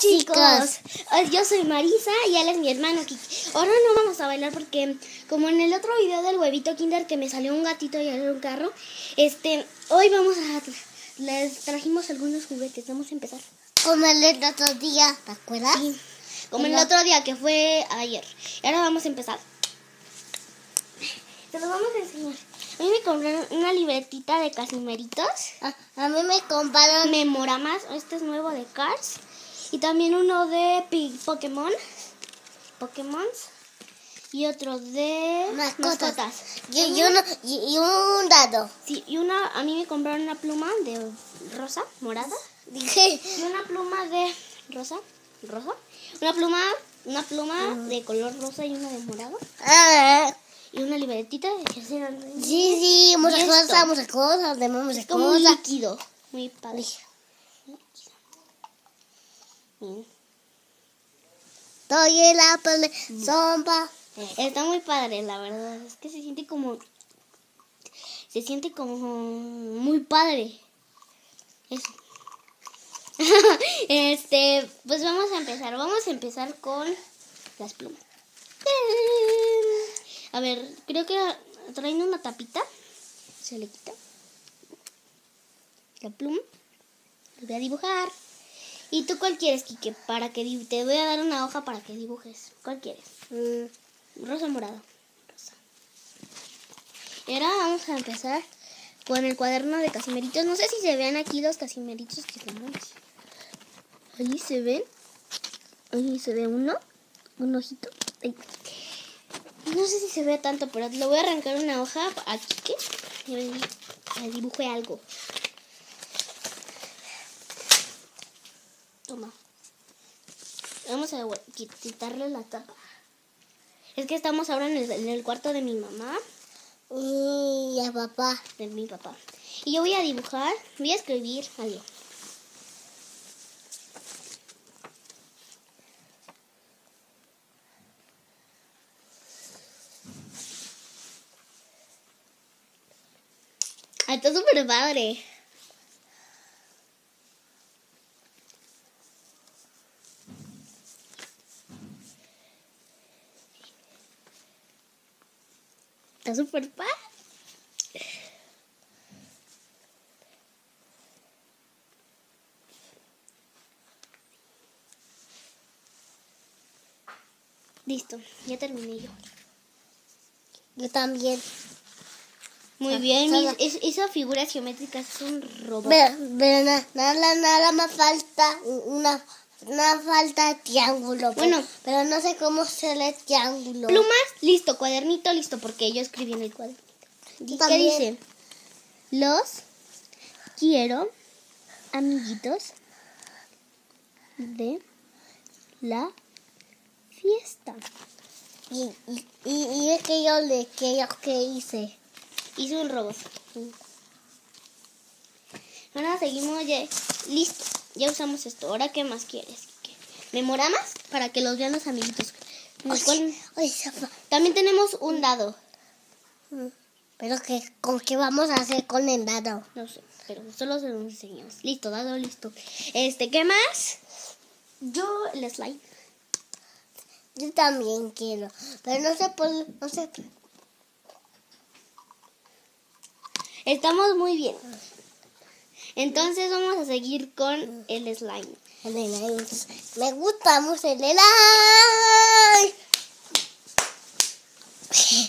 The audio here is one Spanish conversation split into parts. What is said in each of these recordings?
chicos, Eh, yo soy Marisa y él es mi hermano Kiki. Ahora no vamos a bailar porque como en el otro video del huevito Kinder que me salió un gatito y era un carro, este, hoy vamos a les trajimos algunos juguetes. Vamos a empezar. Como el otro día, ¿te acuerdas? Sí, como el otro día que fue ayer. Y ahora vamos a empezar. Te lo vamos a enseñar. A mí me compraron una libretita de casimeritos. A, a mí me compraron memoramas. Este es nuevo de Cars. Y también uno de Pokémon. Pokémon. Y otro de mascotas. Y, y uno, y, y un dado. Sí, y una, a mí me compraron una pluma de rosa, morada. Dije, Y una pluma de rosa, rosa. Una pluma, una pluma de color rosa y una de morado. ah, Y una libretita de que hacían sí, sí, muchas cosas, muchas cosas, de muchas como un líquido. Muy padre. Bien. Estoy en la pele, sombra. Está muy padre, la verdad. Es que se siente como. Se siente como muy padre. Eso. este, pues vamos a empezar. Vamos a empezar con las plumas. A ver, creo que traen una tapita. Se le quita. La pluma. La voy a dibujar. ¿Y tú cuál quieres, Kike? Para que te voy a dar una hoja para que dibujes. ¿Cuál quieres? Mm, Rosa morado. Rosa. Y ahora vamos a empezar con el cuaderno de casimeritos. No sé si se vean aquí los casimeritos que tenemos. Ahí se ven. Ahí se ve uno. Un ojito. No sé si se ve tanto, pero le voy a arrancar una hoja aquí que le dibujé algo. Vamos a quitarle la tapa. Es que estamos ahora en el, en el cuarto de mi mamá, Y a papá. de mi papá. Y yo voy a dibujar, voy a escribir algo. Ah, Está súper padre. Está súper padre. Listo, ya terminé yo. Yo también. Muy Ah, bien, mis- es- esa figura geométrica es un robot. Pero, pero na- nada, nada más falta una, una falta triángulo. Bueno. pero, no sé cómo se lee triángulo. Plumas, listo, cuadernito, listo, porque yo escribí en el cuadernito. ¿Qué dice? Los quiero, amiguitos, de la fiesta. Y, y, y, es que yo le que yo que hice. Hice un robot. Ahora seguimos ya. Listo. Ya usamos esto. Ahora, ¿qué más quieres? ¿Qué? ¿Memoramas? Para que los vean los amiguitos. Se fue. También tenemos un dado. Mm. Pero que con qué vamos a hacer con el dado. No sé, pero solo se los enseñamos. Listo, dado, listo. Este, ¿qué más? Yo, el slime. Yo también quiero, pero no sé por no sé. Estamos muy bien. Entonces vamos a seguir con el slime. el helado. Me gusta mucho el helado.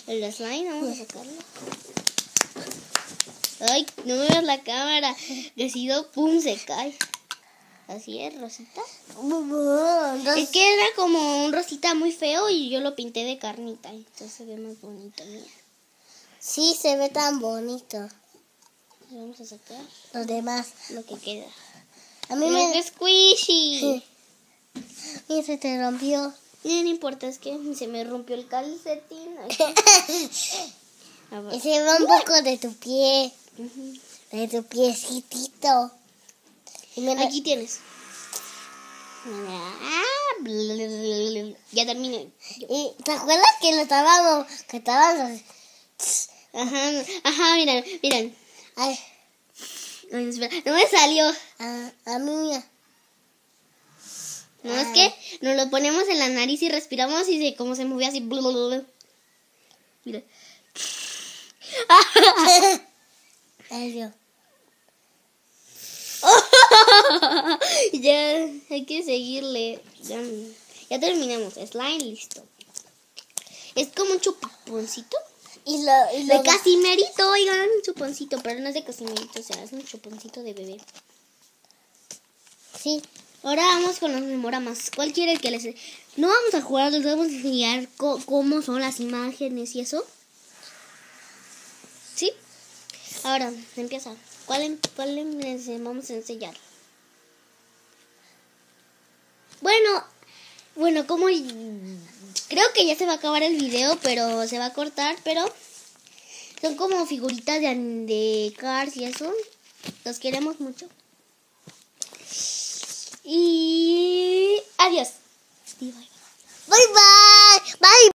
El slime, vamos a sacarlo. Ay, no me veas la cámara. Decido, pum, se cae. Así es, Rosita. Es que era como un rosita muy feo y yo lo pinté de carnita. Entonces se ve más bonito, mira. sí se ve tan bonito. Vamos a sacar Los demás. lo que queda. A mí Mira me que squishy. y se te rompió. No, no importa, es que se me rompió el calcetín. Y se ve un poco de tu pie, de tu piecitito. Y me Aquí tienes. Ah. Ya terminé. y ¿te acuerdas que lo estábamos que estábamos Ajá, ajá, miren, miren. Ay, no me salió. a, a mí. No es que nos lo ponemos en la nariz y respiramos y se, como se mueve así. Mira. Yo. ya hay que seguirle. Ya, ya terminamos. Slime listo. Es como un chuponcito. Y lo, y lo De casimerito, oigan, un chuponcito, pero no es de casimerito, o sea, es un chuponcito de bebé. Sí. Ahora vamos con los memoramas. ¿Cuál quiere que les... No vamos a jugar, les vamos a enseñar cómo son las imágenes y eso. ¿Sí? Ahora, empieza. ¿Cuál, em- cuál em- les vamos a enseñar? Bueno, bueno, como... Creo que ya se va a acabar el video, pero se va a cortar, pero... Son como figuritas de, de Cars y eso. Los queremos mucho. Y adiós. Bye bye.